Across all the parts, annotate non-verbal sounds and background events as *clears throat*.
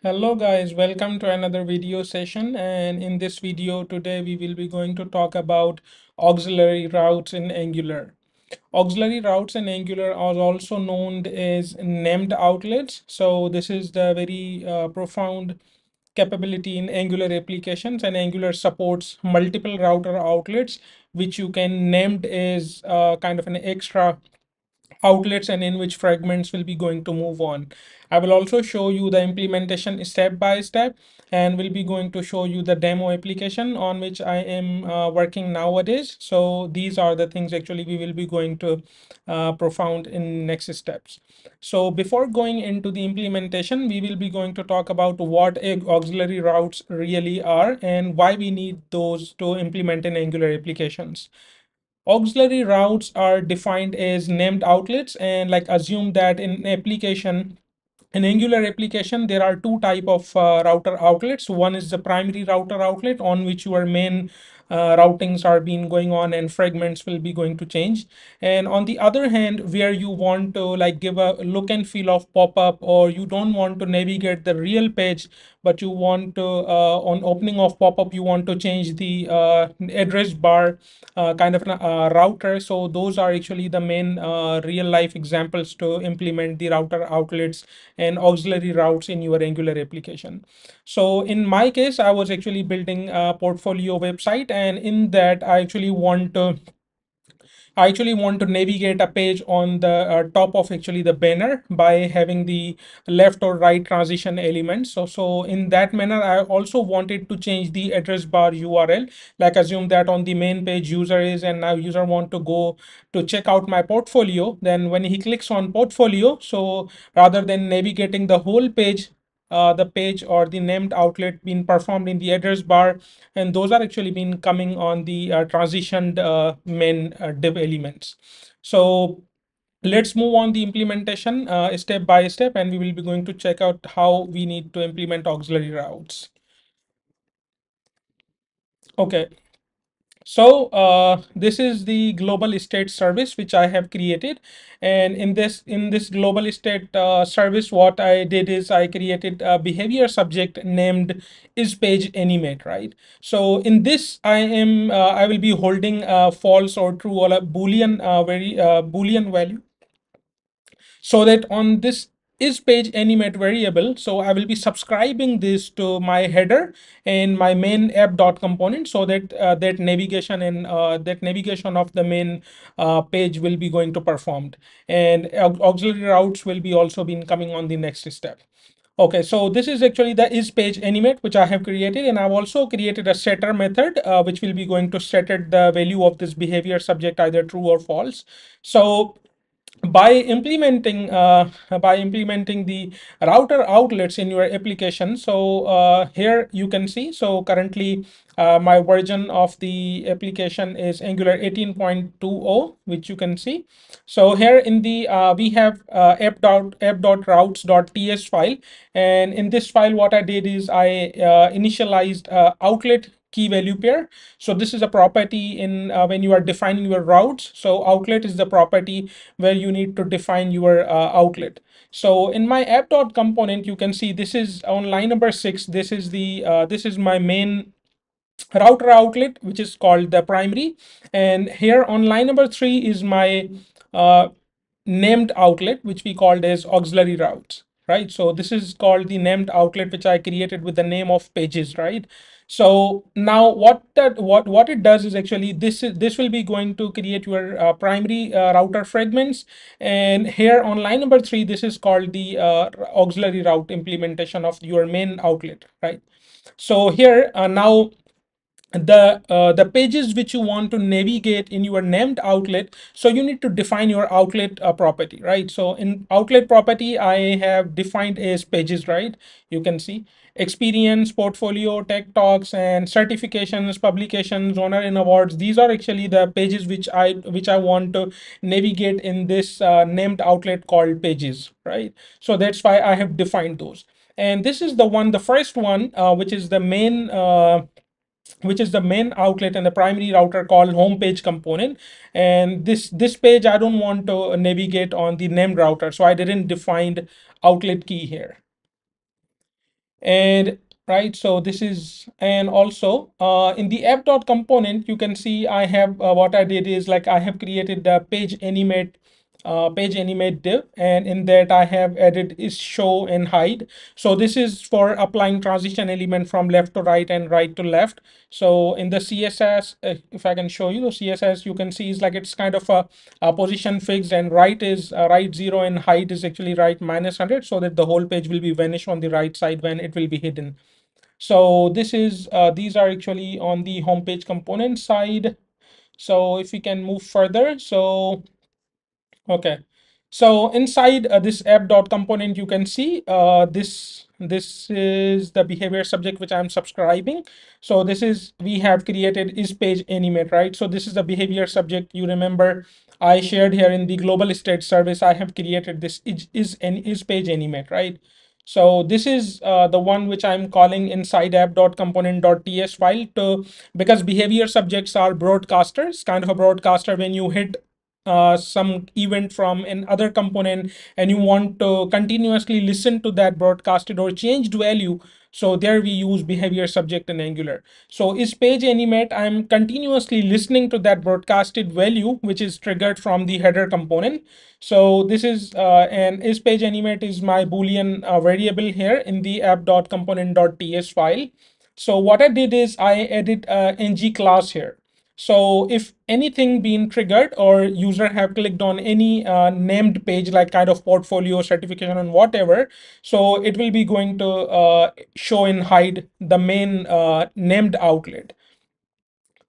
Hello guys, welcome to another video session and in this video today we will be going to talk about auxiliary routes in Angular. Auxiliary routes in Angular are also known as named outlets. So this is the very uh, profound capability in Angular applications and Angular supports multiple router outlets which you can named as uh, kind of an extra outlets and in which fragments will be going to move on. I will also show you the implementation step by step and will be going to show you the demo application on which I am uh, working nowadays. So these are the things actually we will be going to uh, profound in next steps. So before going into the implementation, we will be going to talk about what auxiliary routes really are and why we need those to implement in Angular applications auxiliary routes are defined as named outlets and like assume that in application in angular application there are two type of uh, router outlets. One is the primary router outlet on which your main uh, routings are being going on and fragments will be going to change. And on the other hand where you want to like give a look and feel of pop-up or you don't want to navigate the real page but you want to uh, on opening of pop-up you want to change the uh, address bar uh, kind of a uh, router. So those are actually the main uh, real life examples to implement the router outlets and auxiliary routes in your angular application. So in my case i was actually building a portfolio website and in that i actually want to I actually want to navigate a page on the uh, top of actually the banner by having the left or right transition elements. So, so in that manner, I also wanted to change the address bar URL. Like assume that on the main page user is and now user want to go to check out my portfolio. Then when he clicks on portfolio, so rather than navigating the whole page, uh, the page or the named outlet being performed in the address bar and those are actually been coming on the uh, transitioned uh, main uh, div elements. So let's move on the implementation uh, step by step and we will be going to check out how we need to implement auxiliary routes. Okay So uh, this is the global state service which I have created. And in this in this global state uh, service, what I did is I created a behavior subject named is page animate, right? So in this, I am uh, I will be holding a false or true or a boolean uh, very uh, boolean value so that on this is page animate variable so i will be subscribing this to my header and my main app dot component so that uh, that navigation and uh, that navigation of the main uh, page will be going to performed and auxiliary routes will be also been coming on the next step Okay, so this is actually the is page animate which I have created and I've also created a setter method uh, which will be going to set it the value of this behavior subject either true or false. So by implementing uh, by implementing the router outlets in your application so uh, here you can see so currently uh, my version of the application is angular 18.20 which you can see. So here in the uh, we have uh, app dot app dot routes dot ts file. And in this file what i did is i uh, initialized outlet key value pair. So this is a property in uh, when you are defining your routes. So outlet is the property where you need to define your uh, outlet. So in my app dot component, you can see this is on line number six. This is the uh, this is my main router outlet, which is called the primary. And here on line number three is my uh, named outlet, which we called as auxiliary routes right? So this is called the named outlet, which I created with the name of pages, right? So now what that what what it does is actually this is this will be going to create your uh, primary uh, router fragments. And here on line number three this is called the uh, auxiliary route implementation of your main outlet right? So here uh, now the uh, the pages which you want to navigate in your named outlet so you need to define your outlet uh, property right? So in outlet property i have defined as pages right? You can see. Experience portfolio tech talks and certifications publications honor and awards. These are actually the pages which i which i want to navigate in this uh, named outlet called pages right? So that's why i have defined those. And this is the one the first one uh, which is the main uh, which is the main outlet and the primary router called home page component. And this this page i don't want to navigate on the named router so i didn't define outlet key here. And right so this is and also uh, in the app dot component you can see i have uh, what i did is like i have created the page animate uh, page animate div and in that I have added is show and hide. So this is for applying transition element from left to right and right to left. So in the CSS, uh, if I can show you the CSS, you can see is like it's kind of a, a position fixed and right is uh, right zero and height is actually right minus 100 so that the whole page will be vanished on the right side when it will be hidden. So this is, uh, these are actually on the homepage component side. So if we can move further, so Okay. So inside uh, this app dot component, you can see uh, this this is the behavior subject which I'm subscribing. So this is we have created is page animate, right? So this is the behavior subject. You remember I shared here in the global state service. I have created this is is is page animate, right? So this is uh, the one which I'm calling inside app.component.ts file to because behavior subjects are broadcasters, kind of a broadcaster when you hit uh, some event from another component and you want to continuously listen to that broadcasted or changed value so there we use behavior subject in angular. So is page animate i'm continuously listening to that broadcasted value which is triggered from the header component. So this is uh, and is page animate is my boolean uh, variable here in the app.component.ts file. So what i did is i added a ng class here so if anything being triggered or user have clicked on any uh, named page like kind of portfolio certification and whatever, so it will be going to uh, show and hide the main uh, named outlet,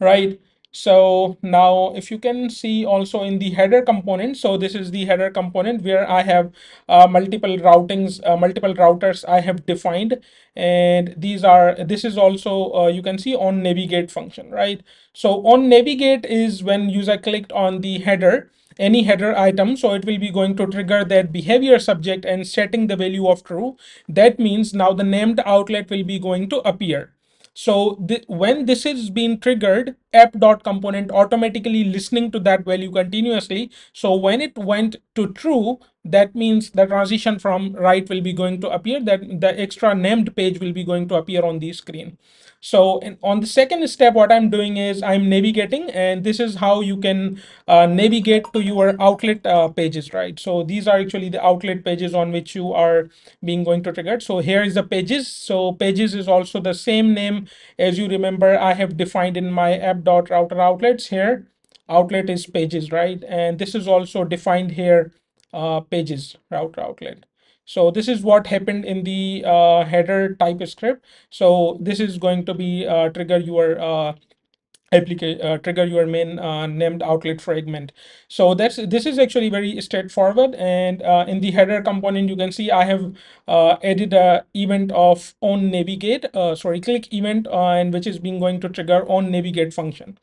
right? So now if you can see also in the header component, so this is the header component where I have uh, multiple routings, uh, multiple routers I have defined. And these are, this is also, uh, you can see on navigate function, right? So on navigate is when user clicked on the header, any header item. So it will be going to trigger that behavior subject and setting the value of true. That means now the named outlet will be going to appear. So th when this is being triggered, app.component automatically listening to that value continuously. So when it went to true, that means the transition from right will be going to appear, that the extra named page will be going to appear on the screen. So in, on the second step, what I'm doing is I'm navigating and this is how you can uh, navigate to your outlet uh, pages, right? So these are actually the outlet pages on which you are being going to trigger. So here is the pages. So pages is also the same name as you remember I have defined in my app.router outlets here. Outlet is pages, right? And this is also defined here, uh, pages router outlet. So this is what happened in the uh, header TypeScript. So this is going to be uh, trigger your uh, application uh, trigger your main uh, named outlet fragment so that's this is actually very straightforward and uh, in the header component you can see i have uh, added a event of on navigate uh, sorry click event and which is being going to trigger on navigate function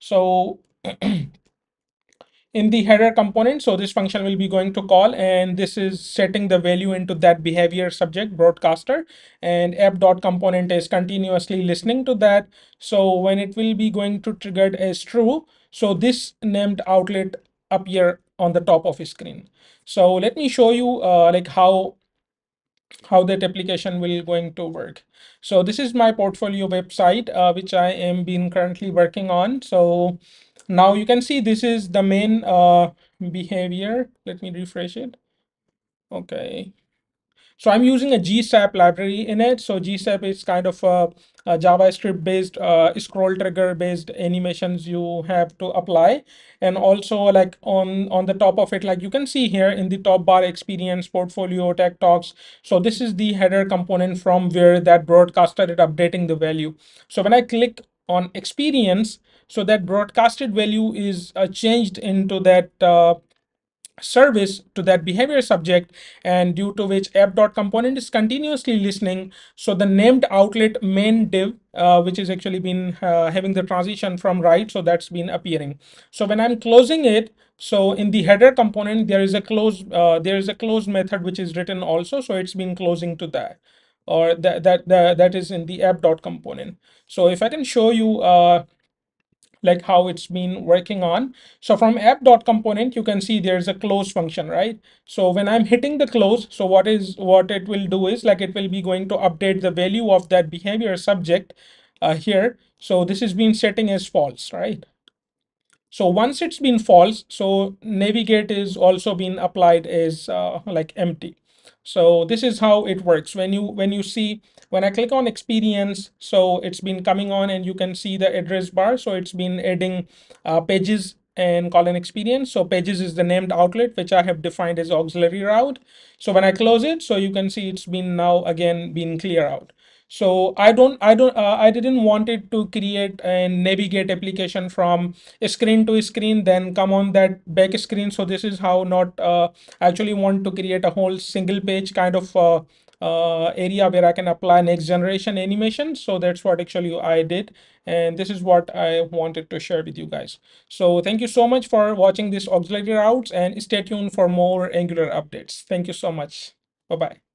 so *clears throat* in the header component. So this function will be going to call and this is setting the value into that behavior subject broadcaster and app dot component is continuously listening to that. So when it will be going to triggered as true, so this named outlet appear on the top of screen. So let me show you uh, like how how that application will going to work. So this is my portfolio website, uh, which I am been currently working on. So now you can see this is the main uh, behavior. Let me refresh it. Okay. So I'm using a GSAP library in it. So GSAP is kind of a, a JavaScript based uh, scroll trigger based animations you have to apply. And also like on, on the top of it, like you can see here in the top bar experience portfolio tech talks. So this is the header component from where that broadcaster is updating the value. So when I click on experience, so that broadcasted value is uh, changed into that uh, service to that behavior subject and due to which app.component is continuously listening. So the named outlet main div uh, which is actually been uh, having the transition from right so that's been appearing. So when i'm closing it so in the header component there is a close uh, there is a close method which is written also so it's been closing to that or that that that, that is in the app dot component so if i can show you uh like how it's been working on. So from app.component, you can see there's a close function, right? So when I'm hitting the close, so what is what it will do is like it will be going to update the value of that behavior subject uh, here. So this is being setting as false, right? So once it's been false, so navigate is also being applied as uh, like empty. So this is how it works. When you when you see when I click on experience, so it's been coming on and you can see the address bar. So it's been adding uh, pages and colon experience. So pages is the named outlet, which I have defined as auxiliary route. So when I close it, so you can see it's been now again been clear out. So I don't, I don't, uh, I didn't want it to create and navigate application from screen to screen, then come on that back screen. So this is how not uh, actually want to create a whole single page kind of uh, uh, area where I can apply next generation animation. So that's what actually I did. And this is what I wanted to share with you guys. So thank you so much for watching this auxiliary routes and stay tuned for more Angular updates. Thank you so much. Bye-bye.